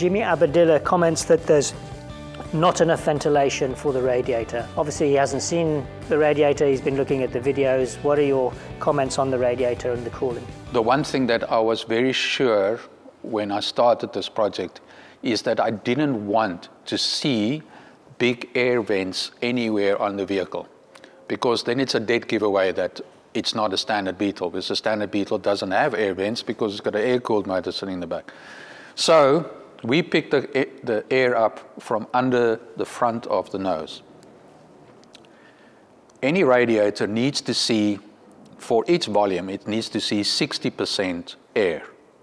Jimmy Abadilla comments that there's not enough ventilation for the radiator. Obviously, he hasn't seen the radiator, he's been looking at the videos. What are your comments on the radiator and the cooling? The one thing that I was very sure when I started this project is that I didn't want to see big air vents anywhere on the vehicle because then it's a dead giveaway that it's not a standard Beetle because a standard Beetle doesn't have air vents because it's got an air-cooled motor sitting in the back. So we pick the, the air up from under the front of the nose. Any radiator needs to see, for each volume, it needs to see 60% air.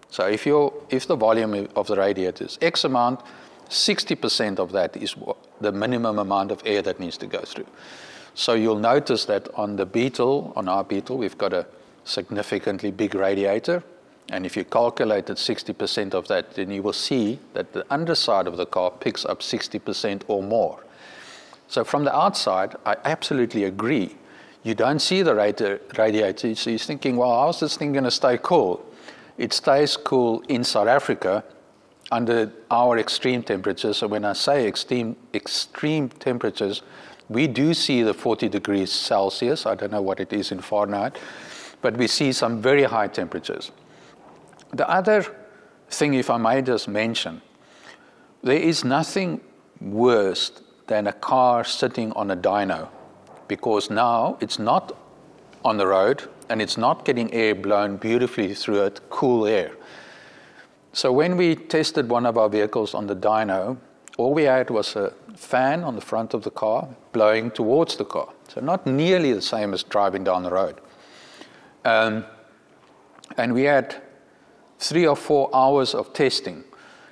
So if, you if the volume of the radiator is X amount, 60% of that is the minimum amount of air that needs to go through. So you'll notice that on the Beetle, on our Beetle, we've got a significantly big radiator. And if you calculate at 60% of that, then you will see that the underside of the car picks up 60% or more. So from the outside, I absolutely agree. You don't see the radiator, so you're thinking, well, how's this thing going to stay cool? It stays cool in South Africa under our extreme temperatures. So when I say extreme, extreme temperatures, we do see the 40 degrees Celsius. I don't know what it is in Fahrenheit, but we see some very high temperatures. The other thing, if I may just mention, there is nothing worse than a car sitting on a dyno because now it's not on the road and it's not getting air blown beautifully through it, cool air. So when we tested one of our vehicles on the dyno, all we had was a fan on the front of the car blowing towards the car. So not nearly the same as driving down the road. Um, and we had three or four hours of testing,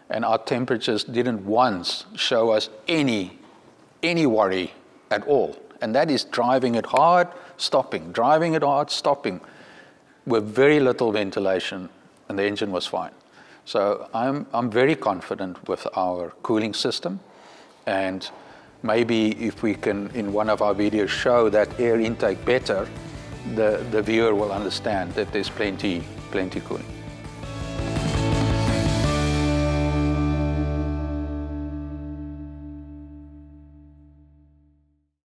and our temperatures didn't once show us any, any worry at all. And that is driving it hard, stopping, driving it hard, stopping, with very little ventilation, and the engine was fine. So I'm, I'm very confident with our cooling system. And maybe if we can, in one of our videos, show that air intake better, the, the viewer will understand that there's plenty, plenty cooling.